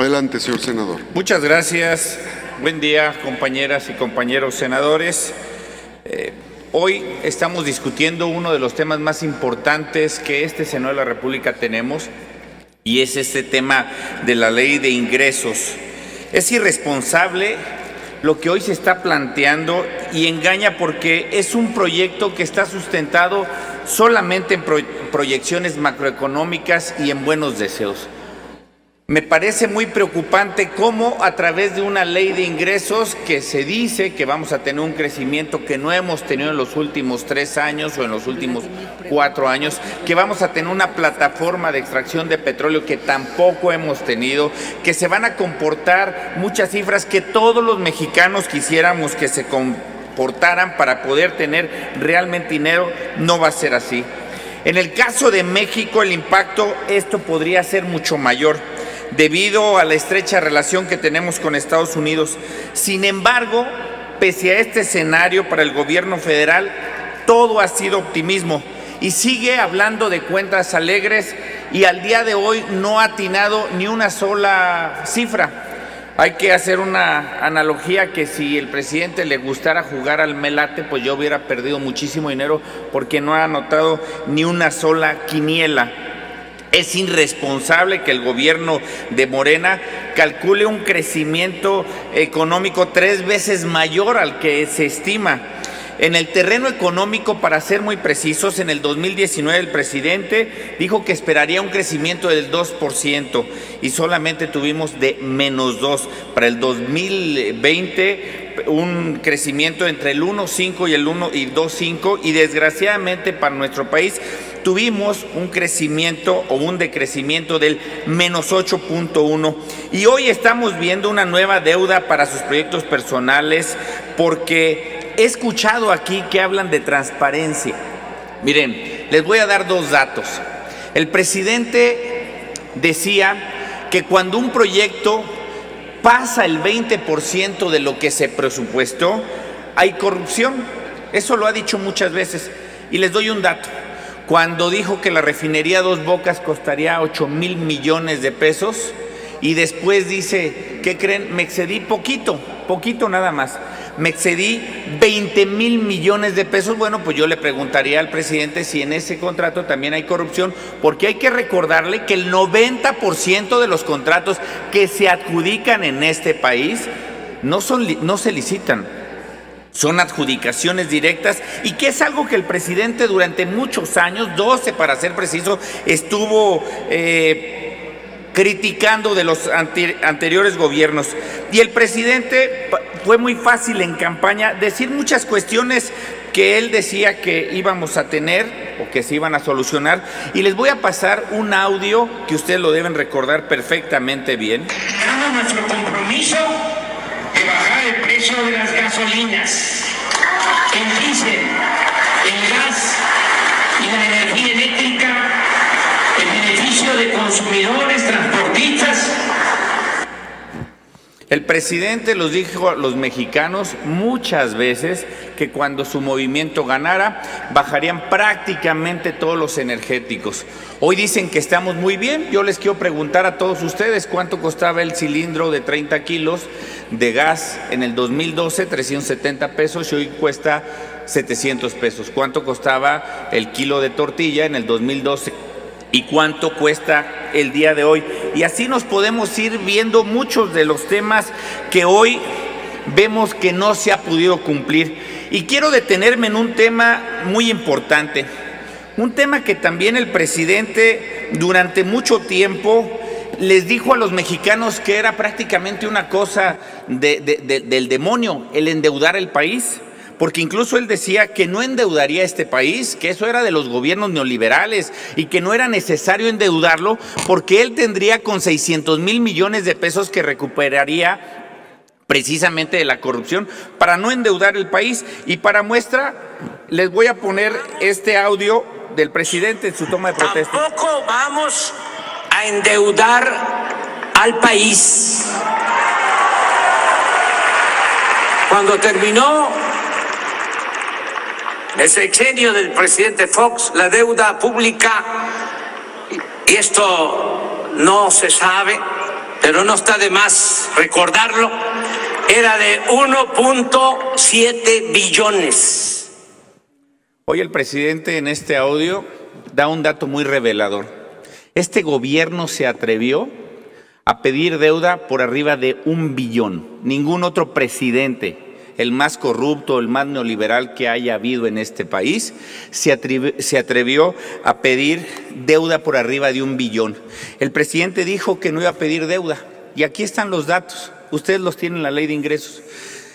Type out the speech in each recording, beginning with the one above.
Adelante, señor senador. Muchas gracias. Buen día, compañeras y compañeros senadores. Eh, hoy estamos discutiendo uno de los temas más importantes que este Senado de la República tenemos y es este tema de la ley de ingresos. Es irresponsable lo que hoy se está planteando y engaña porque es un proyecto que está sustentado solamente en proyecciones macroeconómicas y en buenos deseos. Me parece muy preocupante cómo a través de una ley de ingresos que se dice que vamos a tener un crecimiento que no hemos tenido en los últimos tres años o en los últimos cuatro años, que vamos a tener una plataforma de extracción de petróleo que tampoco hemos tenido, que se van a comportar muchas cifras que todos los mexicanos quisiéramos que se comportaran para poder tener realmente dinero, no va a ser así. En el caso de México el impacto esto podría ser mucho mayor debido a la estrecha relación que tenemos con Estados Unidos. Sin embargo, pese a este escenario para el gobierno federal, todo ha sido optimismo y sigue hablando de cuentas alegres y al día de hoy no ha atinado ni una sola cifra. Hay que hacer una analogía que si el presidente le gustara jugar al melate, pues yo hubiera perdido muchísimo dinero porque no ha anotado ni una sola quiniela. Es irresponsable que el gobierno de Morena calcule un crecimiento económico tres veces mayor al que se estima. En el terreno económico, para ser muy precisos, en el 2019 el presidente dijo que esperaría un crecimiento del 2% y solamente tuvimos de menos 2. Para el 2020 un crecimiento entre el 1.5 y el 1 y 2.5 y desgraciadamente para nuestro país tuvimos un crecimiento o un decrecimiento del menos 8.1 y hoy estamos viendo una nueva deuda para sus proyectos personales porque he escuchado aquí que hablan de transparencia. Miren, les voy a dar dos datos. El presidente decía que cuando un proyecto pasa el 20% de lo que se presupuestó, hay corrupción. Eso lo ha dicho muchas veces. Y les doy un dato. Cuando dijo que la refinería Dos Bocas costaría 8 mil millones de pesos y después dice, ¿qué creen? Me excedí poquito, poquito nada más me excedí 20 mil millones de pesos. Bueno, pues yo le preguntaría al presidente si en ese contrato también hay corrupción, porque hay que recordarle que el 90% de los contratos que se adjudican en este país no, son, no se licitan. Son adjudicaciones directas y que es algo que el presidente durante muchos años, 12 para ser preciso, estuvo eh, criticando de los anteriores gobiernos. Y el presidente fue muy fácil en campaña decir muchas cuestiones que él decía que íbamos a tener o que se iban a solucionar. Y les voy a pasar un audio que ustedes lo deben recordar perfectamente bien. nuestro compromiso precio de las gasolinas, el diésel, el gas y la energía eléctrica, el beneficio de consumidores, transportistas. El presidente los dijo a los mexicanos muchas veces que cuando su movimiento ganara bajarían prácticamente todos los energéticos. Hoy dicen que estamos muy bien. Yo les quiero preguntar a todos ustedes cuánto costaba el cilindro de 30 kilos de gas en el 2012, 370 pesos y hoy cuesta 700 pesos. ¿Cuánto costaba el kilo de tortilla en el 2012? y cuánto cuesta el día de hoy. Y así nos podemos ir viendo muchos de los temas que hoy vemos que no se ha podido cumplir. Y quiero detenerme en un tema muy importante, un tema que también el presidente durante mucho tiempo les dijo a los mexicanos que era prácticamente una cosa del demonio, el endeudar el país porque incluso él decía que no endeudaría este país, que eso era de los gobiernos neoliberales y que no era necesario endeudarlo porque él tendría con 600 mil millones de pesos que recuperaría precisamente de la corrupción para no endeudar el país. Y para muestra, les voy a poner este audio del presidente en su toma de protesta. Tampoco vamos a endeudar al país. Cuando terminó el sexenio del presidente Fox, la deuda pública, y esto no se sabe, pero no está de más recordarlo, era de 1.7 billones. Hoy el presidente en este audio da un dato muy revelador. Este gobierno se atrevió a pedir deuda por arriba de un billón. Ningún otro presidente, el más corrupto, el más neoliberal que haya habido en este país, se, atrevió a pedir deuda por arriba de un billón. El presidente dijo que no iba a pedir deuda. Y aquí están los datos. Ustedes los tienen en la ley de ingresos.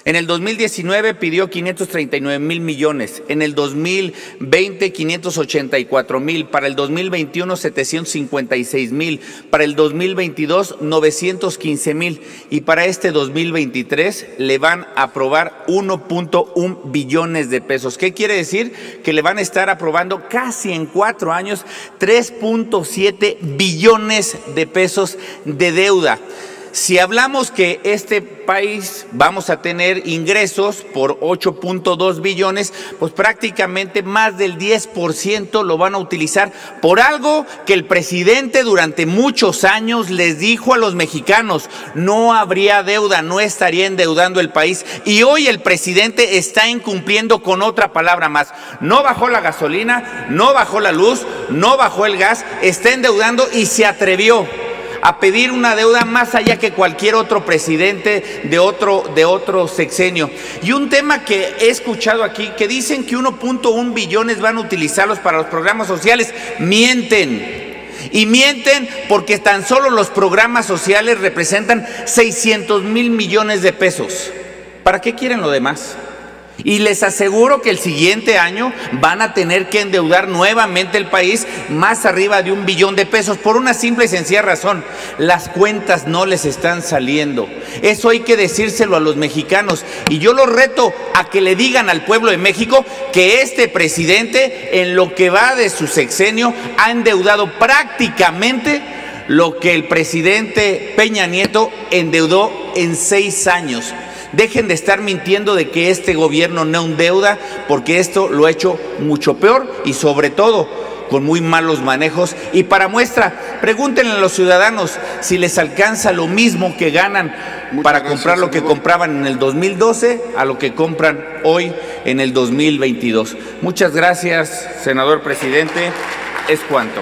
En el 2019 pidió 539 mil millones, en el 2020 584 mil, para el 2021 756 mil, para el 2022 915 mil y para este 2023 le van a aprobar 1.1 billones de pesos. ¿Qué quiere decir? Que le van a estar aprobando casi en cuatro años 3.7 billones de pesos de deuda. Si hablamos que este país vamos a tener ingresos por 8.2 billones, pues prácticamente más del 10% lo van a utilizar por algo que el presidente durante muchos años les dijo a los mexicanos, no habría deuda, no estaría endeudando el país. Y hoy el presidente está incumpliendo con otra palabra más. No bajó la gasolina, no bajó la luz, no bajó el gas, está endeudando y se atrevió a pedir una deuda más allá que cualquier otro presidente de otro, de otro sexenio. Y un tema que he escuchado aquí, que dicen que 1.1 billones van a utilizarlos para los programas sociales, mienten. Y mienten porque tan solo los programas sociales representan 600 mil millones de pesos. ¿Para qué quieren lo demás? Y les aseguro que el siguiente año van a tener que endeudar nuevamente el país más arriba de un billón de pesos por una simple y sencilla razón. Las cuentas no les están saliendo. Eso hay que decírselo a los mexicanos. Y yo los reto a que le digan al pueblo de México que este presidente en lo que va de su sexenio ha endeudado prácticamente lo que el presidente Peña Nieto endeudó en seis años. Dejen de estar mintiendo de que este gobierno no endeuda, porque esto lo ha hecho mucho peor y sobre todo con muy malos manejos. Y para muestra, pregúntenle a los ciudadanos si les alcanza lo mismo que ganan para comprar lo que compraban en el 2012 a lo que compran hoy en el 2022. Muchas gracias, senador presidente. Es cuanto.